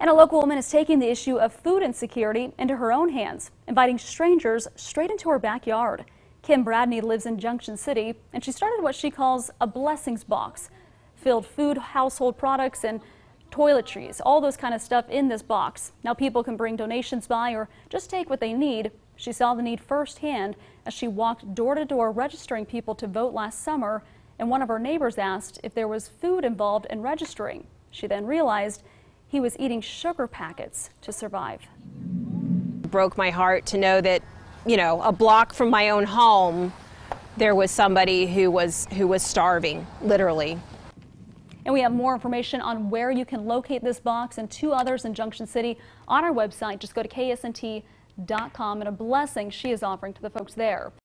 And a local woman is taking the issue of food insecurity into her own hands, inviting strangers straight into her backyard. Kim Bradney lives in Junction City, and she started what she calls a blessings box. Filled food, household products, and toiletries, all those kind of stuff in this box. Now people can bring donations by or just take what they need. She saw the need firsthand as she walked door to door registering people to vote last summer, and one of her neighbors asked if there was food involved in registering. She then realized he was eating sugar packets to survive. It broke my heart to know that, you know, a block from my own home, there was somebody who was who was starving, literally. And we have more information on where you can locate this box and two others in Junction City on our website. Just go to ksnt.com and a blessing she is offering to the folks there.